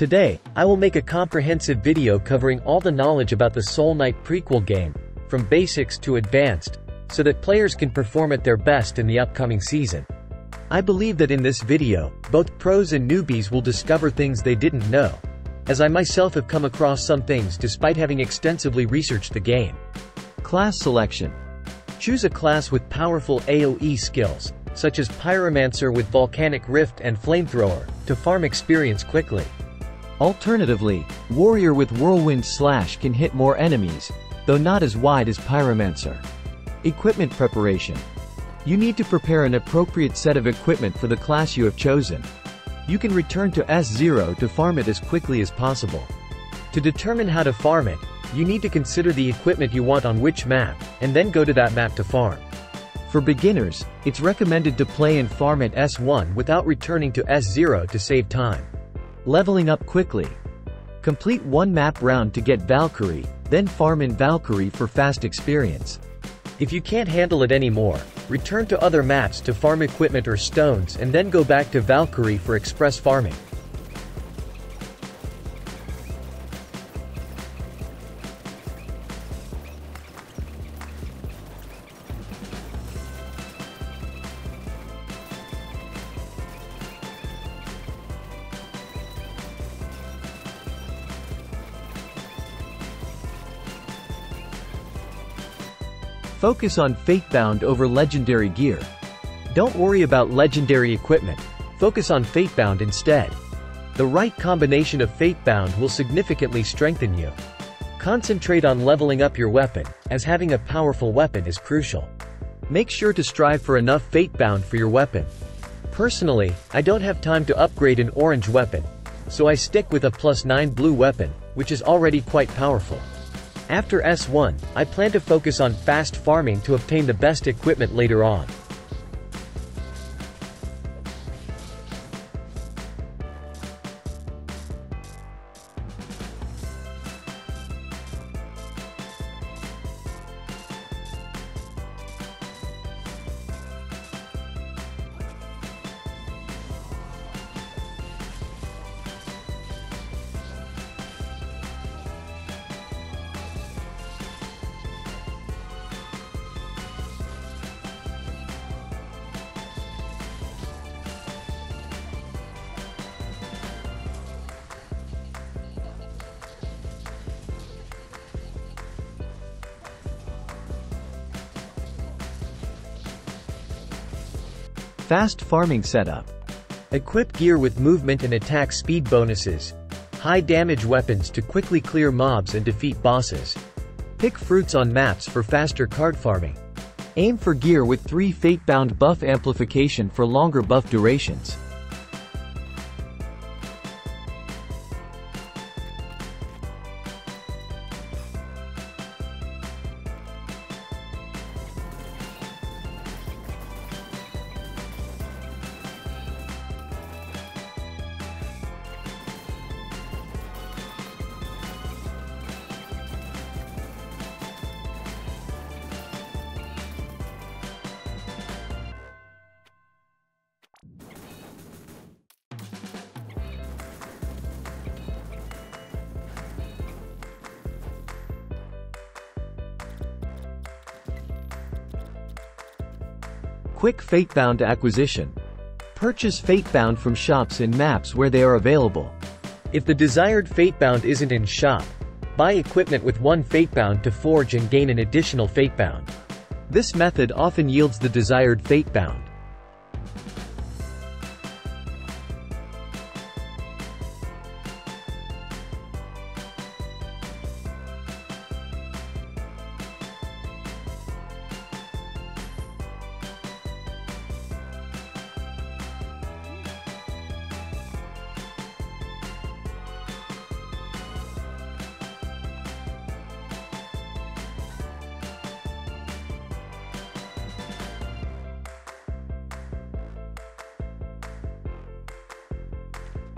Today, I will make a comprehensive video covering all the knowledge about the Soul Knight prequel game, from basics to advanced, so that players can perform at their best in the upcoming season. I believe that in this video, both pros and newbies will discover things they didn't know, as I myself have come across some things despite having extensively researched the game. Class Selection Choose a class with powerful AoE skills, such as Pyromancer with Volcanic Rift and Flamethrower, to farm experience quickly. Alternatively, Warrior with Whirlwind Slash can hit more enemies, though not as wide as Pyromancer. Equipment Preparation You need to prepare an appropriate set of equipment for the class you have chosen. You can return to S0 to farm it as quickly as possible. To determine how to farm it, you need to consider the equipment you want on which map, and then go to that map to farm. For beginners, it's recommended to play and farm at S1 without returning to S0 to save time. Leveling up quickly. Complete one map round to get Valkyrie, then farm in Valkyrie for fast experience. If you can't handle it anymore, return to other maps to farm equipment or stones and then go back to Valkyrie for express farming. Focus on Fatebound over Legendary gear. Don't worry about Legendary equipment, focus on Fatebound instead. The right combination of Fatebound will significantly strengthen you. Concentrate on leveling up your weapon, as having a powerful weapon is crucial. Make sure to strive for enough Fatebound for your weapon. Personally, I don't have time to upgrade an orange weapon, so I stick with a plus 9 blue weapon, which is already quite powerful. After S1, I plan to focus on fast farming to obtain the best equipment later on. Fast farming setup. Equip gear with movement and attack speed bonuses. High damage weapons to quickly clear mobs and defeat bosses. Pick fruits on maps for faster card farming. Aim for gear with 3 fate-bound buff amplification for longer buff durations. Quick Fatebound acquisition. Purchase Fatebound from shops and maps where they are available. If the desired Fatebound isn't in shop, buy equipment with one Fatebound to forge and gain an additional Fatebound. This method often yields the desired Fatebound.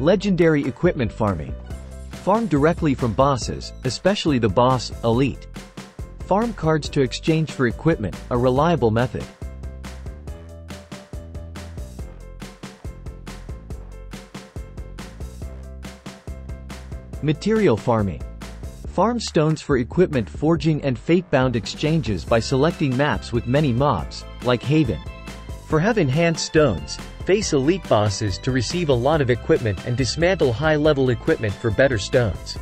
Legendary equipment farming. Farm directly from bosses, especially the boss, Elite. Farm cards to exchange for equipment, a reliable method. Material farming. Farm stones for equipment forging and fate-bound exchanges by selecting maps with many mobs, like Haven. For have enhanced stones, face elite bosses to receive a lot of equipment and dismantle high-level equipment for better stones.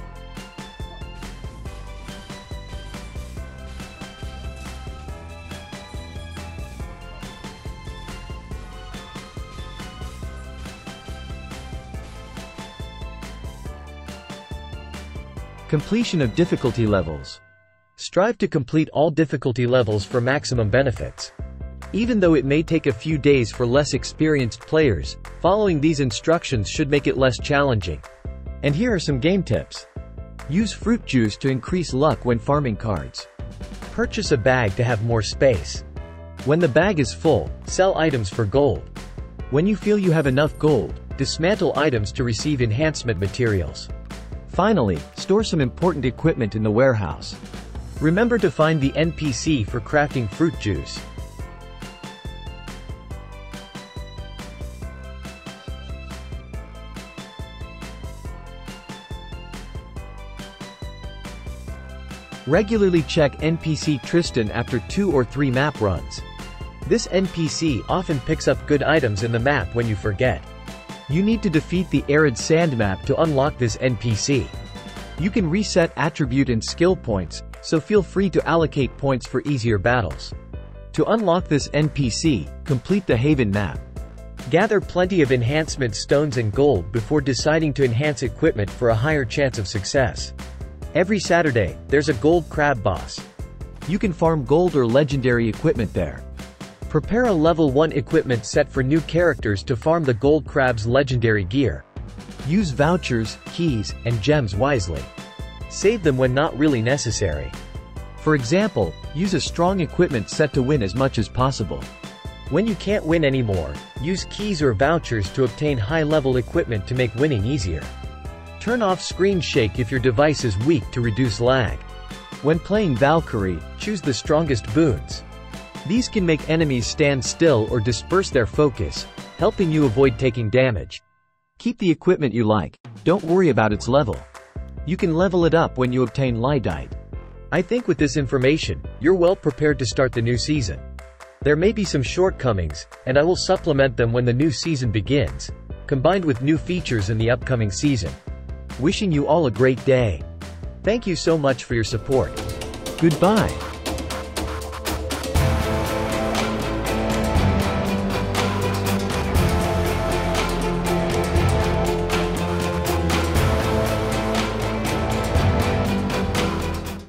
Completion of difficulty levels. Strive to complete all difficulty levels for maximum benefits. Even though it may take a few days for less experienced players, following these instructions should make it less challenging. And here are some game tips. Use fruit juice to increase luck when farming cards. Purchase a bag to have more space. When the bag is full, sell items for gold. When you feel you have enough gold, dismantle items to receive enhancement materials. Finally, store some important equipment in the warehouse. Remember to find the NPC for crafting fruit juice. Regularly check NPC Tristan after two or three map runs. This NPC often picks up good items in the map when you forget. You need to defeat the Arid Sand map to unlock this NPC. You can reset attribute and skill points, so feel free to allocate points for easier battles. To unlock this NPC, complete the Haven map. Gather plenty of enhancement stones and gold before deciding to enhance equipment for a higher chance of success. Every Saturday, there's a gold crab boss. You can farm gold or legendary equipment there. Prepare a level 1 equipment set for new characters to farm the gold crab's legendary gear. Use vouchers, keys, and gems wisely. Save them when not really necessary. For example, use a strong equipment set to win as much as possible. When you can't win anymore, use keys or vouchers to obtain high-level equipment to make winning easier. Turn off screen shake if your device is weak to reduce lag. When playing Valkyrie, choose the strongest boons. These can make enemies stand still or disperse their focus, helping you avoid taking damage. Keep the equipment you like, don't worry about its level. You can level it up when you obtain Lydite. I think with this information, you're well prepared to start the new season. There may be some shortcomings, and I will supplement them when the new season begins, combined with new features in the upcoming season. Wishing you all a great day. Thank you so much for your support. Goodbye.